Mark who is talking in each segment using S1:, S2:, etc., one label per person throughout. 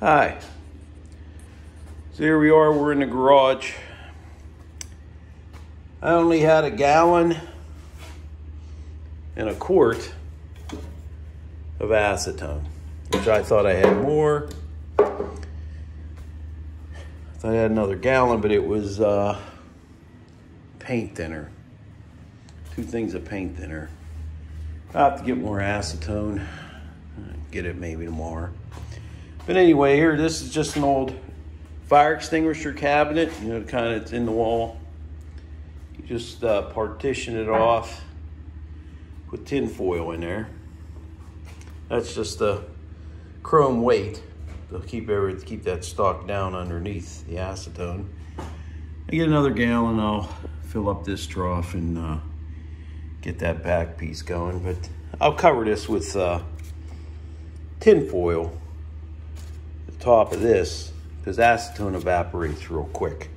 S1: Hi. So here we are, we're in the garage. I only had a gallon and a quart of acetone, which I thought I had more. I thought I had another gallon, but it was uh, paint thinner. Two things of paint thinner. i have to get more acetone. Get it maybe tomorrow. But anyway, here, this is just an old fire extinguisher cabinet, you know, kind of it's in the wall. You just uh, partition it off, put tin foil in there. That's just a chrome weight to keep every, keep that stock down underneath the acetone. I get another gallon, I'll fill up this trough and uh, get that back piece going. But I'll cover this with uh, tin foil, the top of this, because acetone evaporates real quick.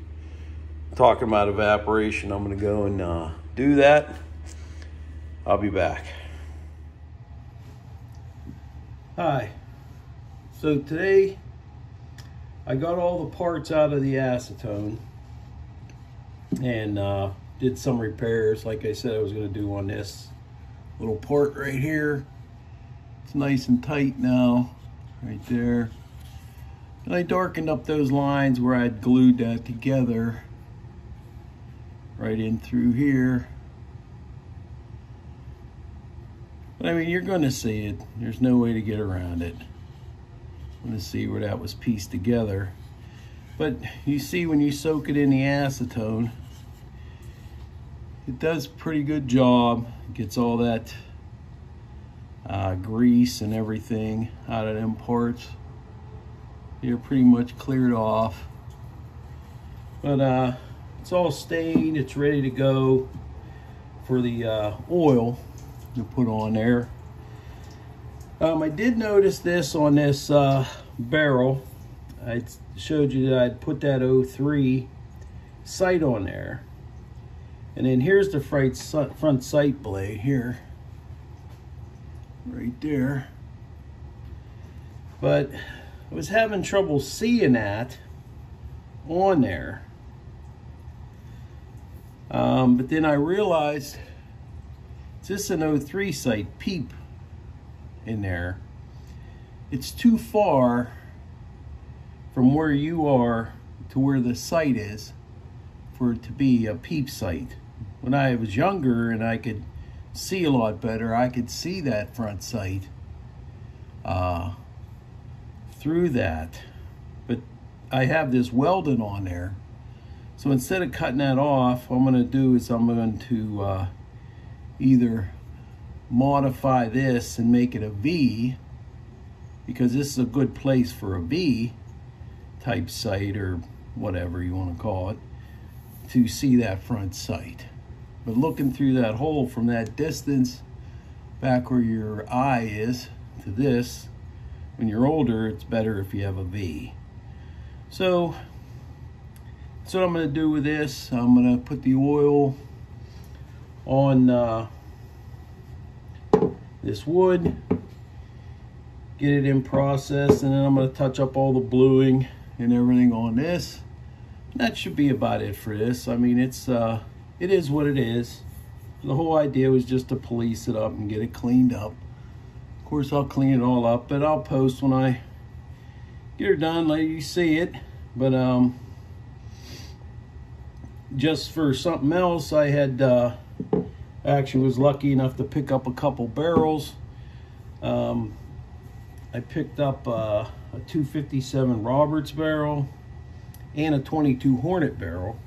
S1: Talking about evaporation, I'm gonna go and uh, do that. I'll be back. Hi. So today, I got all the parts out of the acetone and uh, did some repairs like I said I was going to do on this little part right here. It's nice and tight now, right there. And I darkened up those lines where I'd glued that together right in through here. But I mean, you're going to see it. There's no way to get around it. I'm to see where that was pieced together. But you see when you soak it in the acetone, it does a pretty good job. It gets all that uh, grease and everything out of them parts. They're pretty much cleared off. But uh, it's all stained. It's ready to go for the uh, oil to put on there. Um, I did notice this on this uh, barrel. I showed you that I'd put that 03 sight on there. And then here's the front sight blade here. Right there. But I was having trouble seeing that on there. Um, but then I realized it's just an 03 sight peep in there. It's too far from where you are to where the sight is for it to be a peep sight. When I was younger and I could see a lot better, I could see that front sight uh, through that. But I have this welding on there. So instead of cutting that off, what I'm going to do is I'm going to uh, either modify this and make it a V because this is a good place for a V type sight or whatever you want to call it to see that front sight. But looking through that hole from that distance back where your eye is to this, when you're older, it's better if you have a V. So that's what I'm going to do with this. I'm going to put the oil on uh, this wood, get it in process, and then I'm going to touch up all the bluing and everything on this. That should be about it for this. I mean, it's uh, it is what it is. The whole idea was just to police it up and get it cleaned up. Of course, I'll clean it all up, but I'll post when I get it done, let you see it. But um, just for something else, I had uh, actually was lucky enough to pick up a couple barrels. Um, I picked up uh, a 257 Roberts barrel and a 22 Hornet barrel,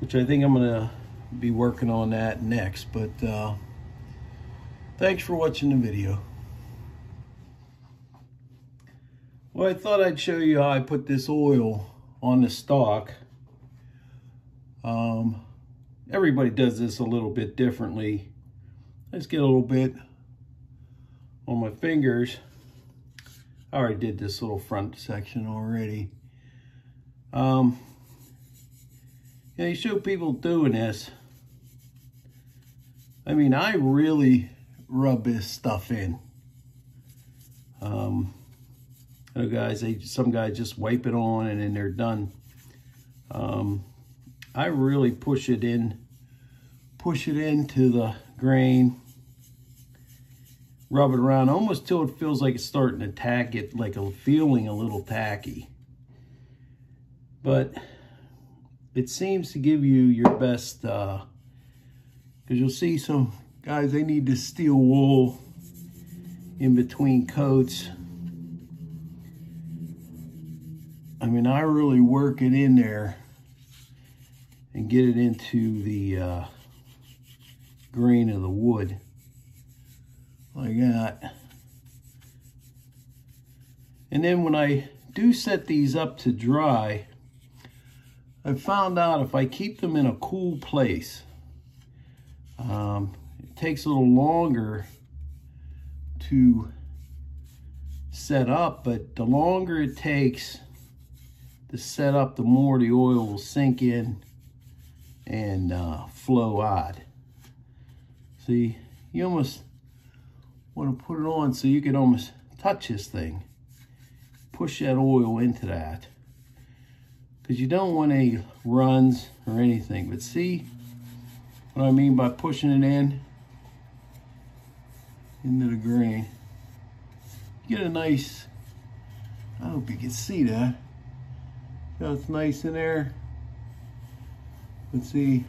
S1: which I think I'm going to be working on that next. But uh, thanks for watching the video. Well, I thought I'd show you how I put this oil on the stock. Um, everybody does this a little bit differently. Let's get a little bit on my fingers. I already did this little front section already. Um, and you show people doing this. I mean, I really rub this stuff in. Um, You know, guys, they some guys just wipe it on and then they're done. Um, I really push it in, push it into the grain, rub it around almost till it feels like it's starting to tack it, like a feeling a little tacky. But it seems to give you your best, because uh, you'll see some guys, they need to steel wool in between coats. I mean, I really work it in there and get it into the uh, grain of the wood like that. And then when I do set these up to dry, I found out if I keep them in a cool place, um, takes a little longer to set up, but the longer it takes to set up, the more the oil will sink in and uh, flow out. See, you almost want to put it on so you can almost touch this thing. Push that oil into that. Because you don't want any runs or anything. But see what I mean by pushing it in into the grain. Get a nice, I hope you can see that. That's nice in there. Let's see.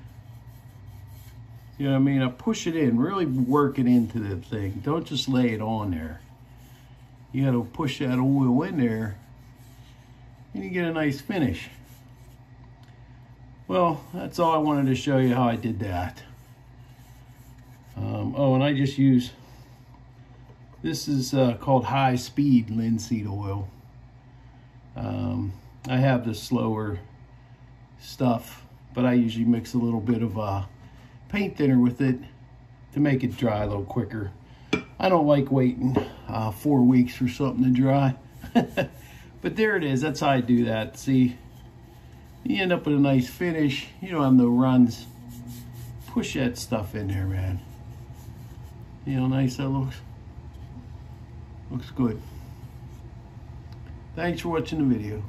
S1: You know what I mean? I push it in, really work it into the thing. Don't just lay it on there. You gotta push that oil in there and you get a nice finish. Well, that's all I wanted to show you how I did that. Um, oh, and I just use, this is uh, called high speed linseed oil. Um, I have the slower stuff, but I usually mix a little bit of uh, paint thinner with it to make it dry a little quicker. I don't like waiting uh, four weeks for something to dry. but there it is. That's how I do that. See, you end up with a nice finish. You don't have no runs. Push that stuff in there, man. You know, nice that looks. Looks good. Thanks for watching the video.